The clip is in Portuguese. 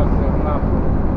casa, na